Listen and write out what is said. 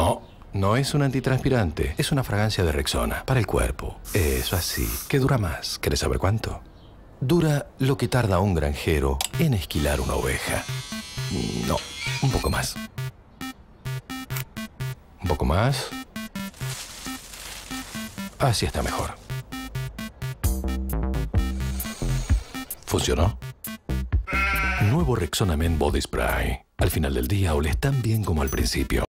No, no es un antitranspirante. Es una fragancia de Rexona para el cuerpo. Eso así. ¿Qué dura más? ¿Quieres saber cuánto? Dura lo que tarda un granjero en esquilar una oveja. No, un poco más. Un poco más. Así está mejor. ¿Funcionó? Nuevo Rexona Men Body Spray. Al final del día oles tan bien como al principio.